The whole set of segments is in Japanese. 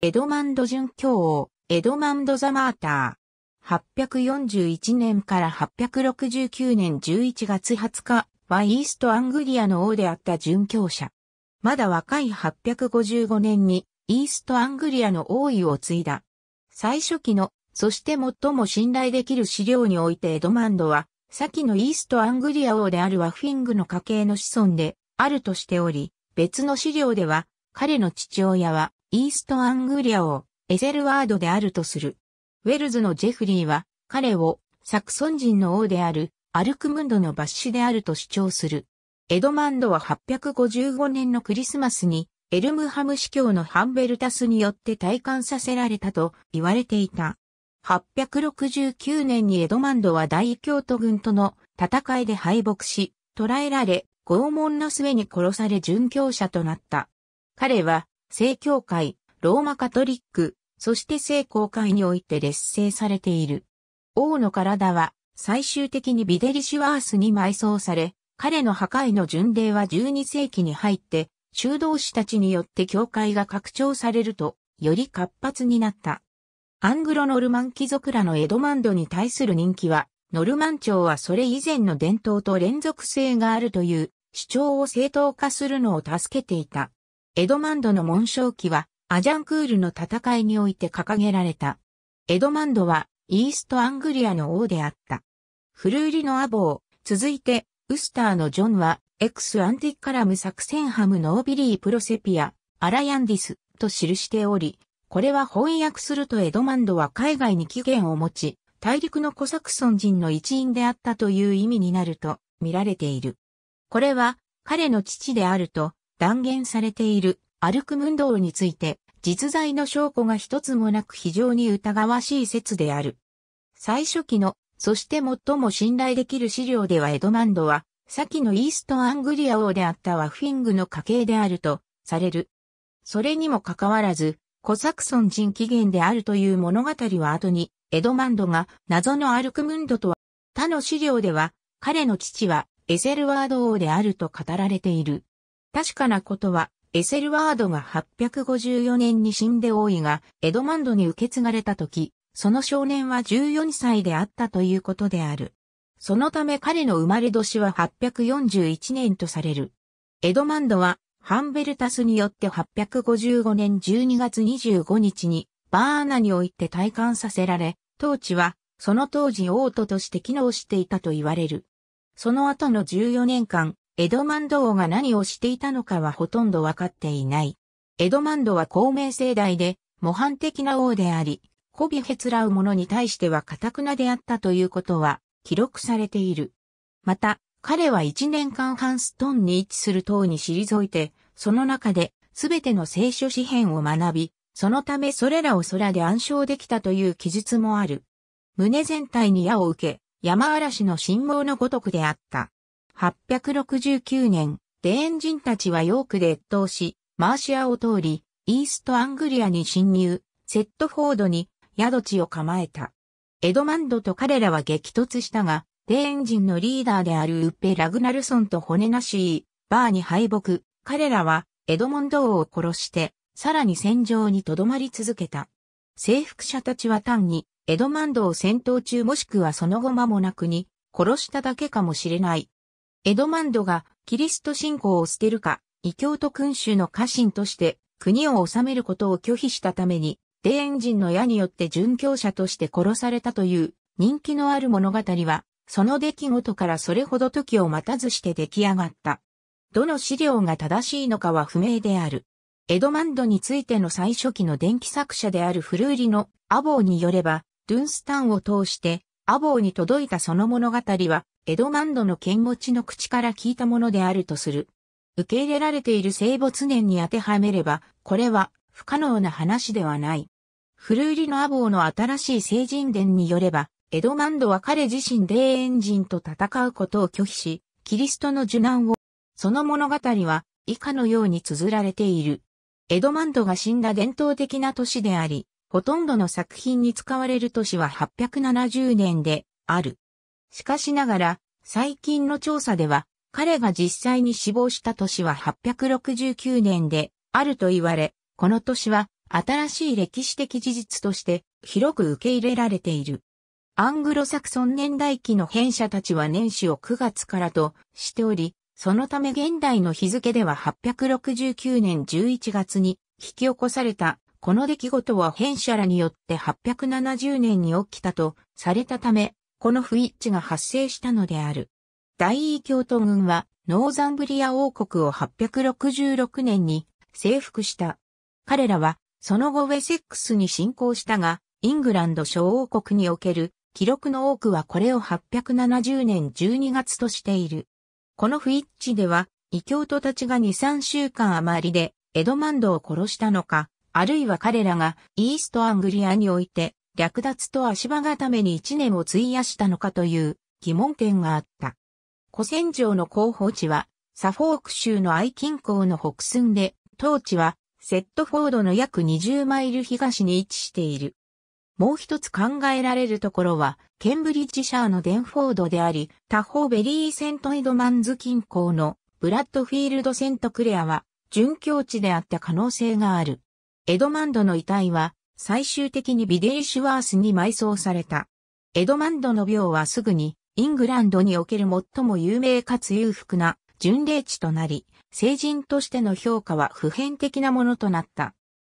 エドマンド准教王、エドマンド・ザ・マーター。841年から869年11月20日はイーストアングリアの王であった殉教者。まだ若い855年にイーストアングリアの王位を継いだ。最初期の、そして最も信頼できる資料においてエドマンドは、先のイーストアングリア王であるワフィングの家系の子孫であるとしており、別の資料では、彼の父親はイーストアングリア王、エゼルワードであるとする。ウェルズのジェフリーは、彼をサクソン人の王であるアルクムンドの抜種であると主張する。エドマンドは855年のクリスマスにエルムハム司教のハンベルタスによって体感させられたと言われていた。869年にエドマンドは大京都軍との戦いで敗北し、捕らえられ、拷問の末に殺され殉教者となった。彼は、聖教会、ローマカトリック、そして聖公会において劣勢されている。王の体は、最終的にビデリシュワースに埋葬され、彼の破壊の巡礼は12世紀に入って、修道士たちによって教会が拡張されると、より活発になった。アングロノルマン貴族らのエドマンドに対する人気は、ノルマン朝はそれ以前の伝統と連続性があるという主張を正当化するのを助けていた。エドマンドの紋章記は、アジャンクールの戦いにおいて掲げられた。エドマンドは、イーストアングリアの王であった。フルーリのアボー、続いて、ウスターのジョンは、 ex antiquorum Saxonum nobili prosapia oriundus と記しており、これは翻訳するとエドマンドは海外に起源を持ち、大陸の古サクソン人の一員であったという意味になると見られている。これは彼の父であると断言されているアルクムンドーについて実在の証拠が一つもなく非常に疑わしい説である。最初期の、そして最も信頼できる資料ではエドマンドは先のイーストアングリア王であったワフィングの家系であるとされる。それにもかかわらず、コサクソン人起源であるという物語は後に、エドマンドが謎のアルクムンドとは、他の資料では、彼の父はエセルワード王であると語られている。確かなことは、エセルワードが854年に死んで王位がエドマンドに受け継がれた時、その少年は14歳であったということである。そのため彼の生まれ年は841年とされる。エドマンドはハンベルタスによって855年12月25日にバーナにおいて体感させられ、統治はその当時王都として機能していたと言われる。その後の14年間、エドマンド王が何をしていたのかはほとんどわかっていない。エドマンドは公明世代で模範的な王であり、媚びへつらう者に対しては堅くなであったということは記録されている。また、彼は一年間ハンストンに位置する塔に退いて、その中で全ての聖書詩篇を学び、そのためそれらを空で暗唱できたという記述もある。胸全体に矢を受け、山嵐の神毛のごとくであった。869年、デーン人たちはヨークで越冬し、マーシアを通り、イーストアングリアに侵入、セットフォードに宿地を構えた。エドマンドと彼らは激突したが、デーン人のリーダーであるウッペ・ラグナルソンと骨なしバーに敗北。彼らはエドモンド王を殺して、さらに戦場に留まり続けた。征服者たちは単にエドマンドを戦闘中もしくはその後間もなくに殺しただけかもしれない。エドマンドがキリスト信仰を捨てるか、異教徒君主の家臣として国を治めることを拒否したためにデーン人の矢によって殉教者として殺されたという人気のある物語は、その出来事からそれほど時を待たずして出来上がった。どの資料が正しいのかは不明である。エドマンドについての最初期の伝記作者であるフルーリのアボーによれば、ドゥンスタンを通してアボーに届いたその物語は、エドマンドの剣持ちの口から聞いたものであるとする。受け入れられている生没年に当てはめれば、これは不可能な話ではない。フルーリのアボーの新しい聖人伝によれば、エドマンドは彼自身でエンジンと戦うことを拒否し、キリストの受難を、その物語は以下のように綴られている。エドマンドが死んだ伝統的な都市であり、ほとんどの作品に使われる年は870年である。しかしながら、最近の調査では、彼が実際に死亡した年は869年であると言われ、この年は新しい歴史的事実として広く受け入れられている。アングロサクソン年代記の編者たちは年始を9月からとしており、そのため現代の日付では869年11月に引き起こされたこの出来事は編者らによって870年に起きたとされたため、この不一致が発生したのである。大異教徒軍はノーザンブリア王国を866年に征服した。彼らはその後ウェセックスに侵攻したが、イングランド小王国における記録の多くはこれを870年12月としている。この不一致では、異教徒たちが2、3週間余りでエドマンドを殺したのか、あるいは彼らがイーストアングリアにおいて略奪と足場固めに1年を費やしたのかという疑問点があった。古戦場の候補地はサフォーク州のアイ近郊のホクスンで、当地はセットフォードの約20マイル東に位置している。もう一つ考えられるところは、ケンブリッジシャーのデンフォードであり、他方ベリーセントエドマンズ近郊のブラッドフィールドセントクレアは、殉教地であった可能性がある。エドマンドの遺体は、最終的にビデリシュワースに埋葬された。エドマンドの病はすぐに、イングランドにおける最も有名かつ裕福な巡礼地となり、聖人としての評価は普遍的なものとなった。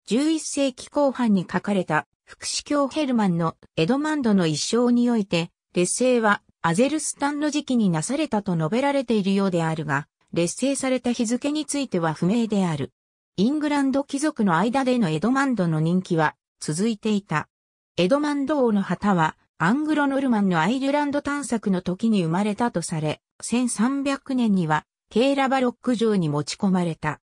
11世紀後半に書かれた福祉教ヘルマンのエドマンドの一生において、劣勢はアゼルスタンの時期になされたと述べられているようであるが、劣勢された日付については不明である。イングランド貴族の間でのエドマンドの人気は続いていた。エドマンド王の旗はアングロノルマンのアイルランド探索の時に生まれたとされ、1300年にはケーラバロック城に持ち込まれた。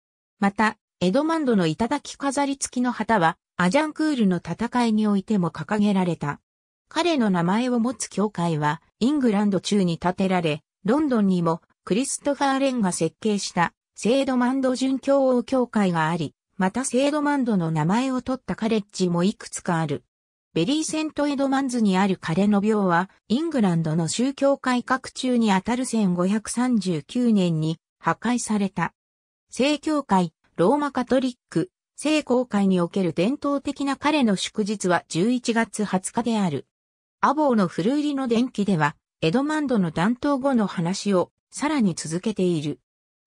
また、エドマンドの頂き飾り付きの旗はアジャンクールの戦いにおいても掲げられた。彼の名前を持つ教会はイングランド中に建てられ、ロンドンにもクリストファー・レンが設計したセードマンド準教王教会があり、またセードマンドの名前を取ったカレッジもいくつかある。ベリーセントエドマンズにある彼の廟は、イングランドの宗教改革中にあたる1539年に破壊された。正教会、ローマカトリック、聖公会における伝統的な彼の祝日は11月20日である。アボーのフルーリの伝記では、エドマンドの断頭後の話をさらに続けている。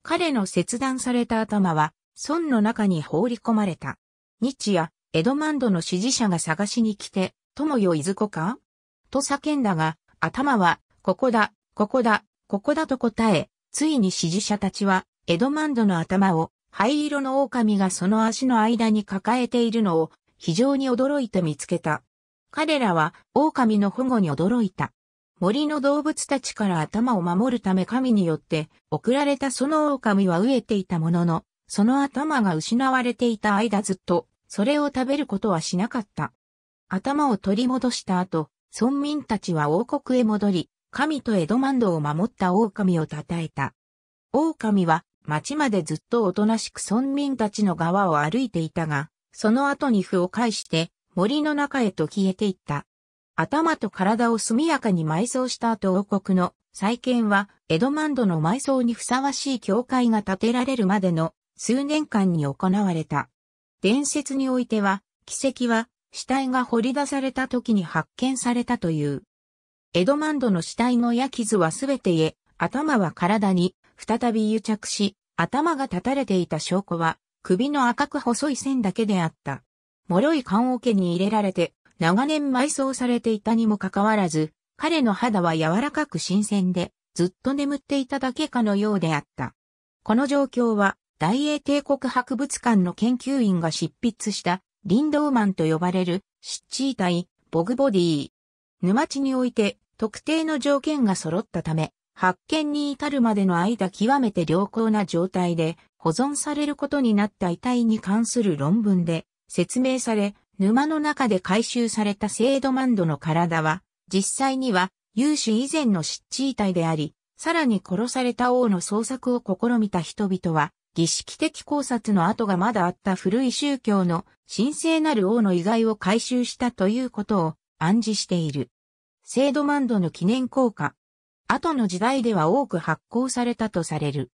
彼の切断された頭は、森の中に放り込まれた。日夜、エドマンドの支持者が探しに来て、友よいずこか？と叫んだが、頭は、ここだ、ここだ、ここだと答え、ついに支持者たちは、エドマンドの頭を灰色の狼がその足の間に抱えているのを非常に驚いて見つけた。彼らは狼の保護に驚いた。森の動物たちから頭を守るため神によって送られたその狼は飢えていたものの、その頭が失われていた間ずっとそれを食べることはしなかった。頭を取り戻した後、村民たちは王国へ戻り、神とエドマンドを守った狼を称えた。狼は町までずっとおとなしく村民たちの側を歩いていたが、その後に歩を返して森の中へと消えていった。頭と体を速やかに埋葬した後王国の再建はエドマンドの埋葬にふさわしい教会が建てられるまでの数年間に行われた。伝説においては、奇跡は死体が掘り出された時に発見されたという。エドマンドの死体の焼き傷はすべてへ、頭は体に再び癒着し、頭が立たれていた証拠は、首の赤く細い線だけであった。脆い棺桶に入れられて、長年埋葬されていたにもかかわらず、彼の肌は柔らかく新鮮で、ずっと眠っていただけかのようであった。この状況は、大英帝国博物館の研究員が執筆したリンドーマンと呼ばれる湿地体ボグボディ。沼地において特定の条件が揃ったため、発見に至るまでの間極めて良好な状態で保存されることになった遺体に関する論文で説明され、沼の中で回収されたセードマンドの体は、実際には有種以前の湿地遺体であり、さらに殺された王の捜索を試みた人々は、儀式的考察の跡がまだあった古い宗教の神聖なる王の遺骸を回収したということを暗示している。セードマンドの記念効果、後の時代では多く発行されたとされる。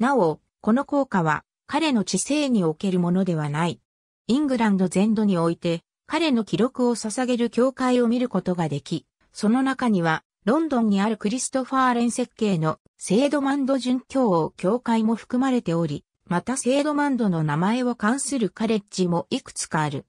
なお、この効果は彼の知性におけるものではない。イングランド全土において、彼の記録を捧げる教会を見ることができ、その中には、ロンドンにあるクリストファーレン設計のセードマンド準教王教会も含まれており、またセードマンドの名前を関するカレッジもいくつかある。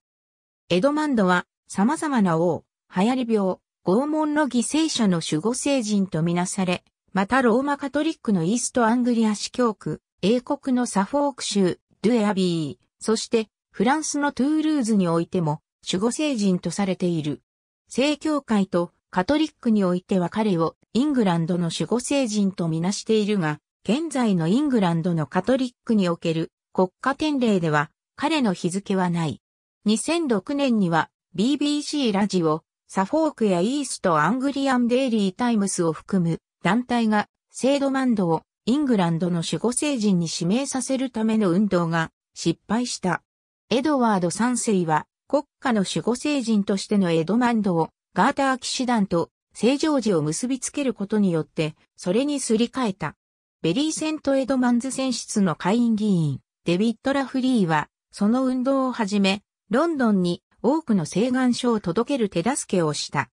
エドマンドは様々な王、流行り病、拷問の犠牲者の守護聖人とみなされ、またローマカトリックのイーストアングリア司教区、英国のサフォーク州、ドゥエー・アビー、そしてフランスのトゥールーズにおいても守護聖人とされている。正教会とカトリックにおいては彼をイングランドの守護聖人とみなしているが、現在のイングランドのカトリックにおける国家典礼では彼の日付はない。2006年には BBC ラジオ、サフォークやイーストアングリアンデイリータイムスを含む団体が聖エドマンドをイングランドの守護聖人に指名させるための運動が失敗した。エドワード3世は国家の守護聖人としてのエドマンドをガーター騎士団と聖ジョージを結びつけることによってそれにすり替えた。ベリーセントエドマンズ選出の下院議員、デビッド・ラフリーは、その運動をはじめ、ロンドンに多くの請願書を届ける手助けをした。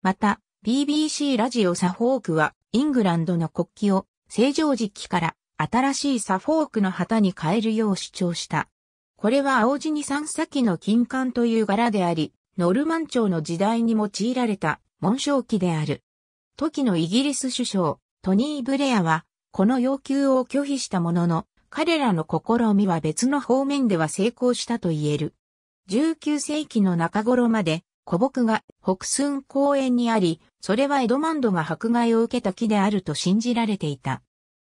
また、BBC ラジオサフォークは、イングランドの国旗を、正常時期から新しいサフォークの旗に変えるよう主張した。これは青地に三先の金冠という柄であり、ノルマン朝の時代に用いられた紋章旗である。時のイギリス首相、トニー・ブレアは、この要求を拒否したものの、彼らの試みは別の方面では成功したと言える。19世紀の中頃まで古木が北寸公園にあり、それはエドマンドが迫害を受けた木であると信じられていた。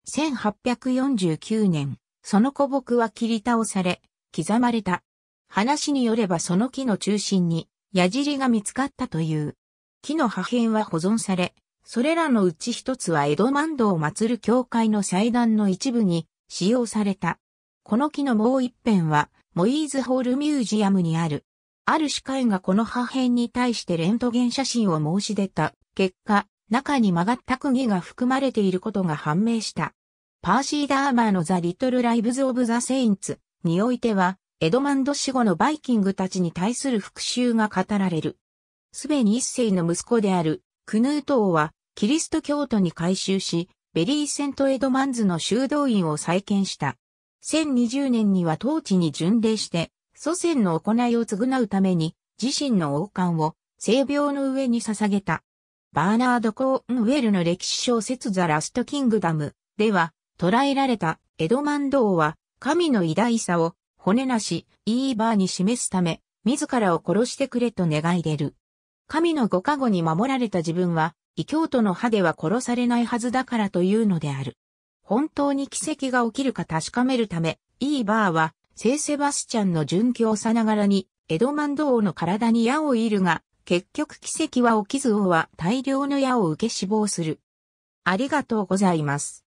1849年、その古木は切り倒され、刻まれた。話によればその木の中心に矢尻が見つかったという。木の破片は保存され、それらのうち一つはエドマンドを祀る教会の祭壇の一部に使用された。この木のもう一片は、モイーズホールミュージアムにある。ある歯科医がこの破片に対してレントゲン写真を申し出た結果、中に曲がった釘が含まれていることが判明した。パーシー・ダーマーのザ・リトル・ライブズ・オブ・ザ・セインツにおいては、エドマンド死後のバイキングたちに対する復讐が語られる。スヴェン一世の息子であるクヌート王はキリスト教徒に改宗し、ベリーセントエドマンズの修道院を再建した。1020年には当地に巡礼して、祖先の行いを償うために、自身の王冠を聖廟の上に捧げた。バーナード・コーンウェルの歴史小説ザ・ラスト・キングダムでは、捕らえられたエドマンド王は、神の偉大さを骨なし、イーバーに示すため、自らを殺してくれと願い出る。神のご加護に守られた自分は、異教徒の歯では殺されないはずだからというのである。本当に奇跡が起きるか確かめるため、イーバーは、聖セバスチャンの殉教さながらに、エドマンド王の体に矢を射るが、結局奇跡は起きず王は大量の矢を受け死亡する。ありがとうございます。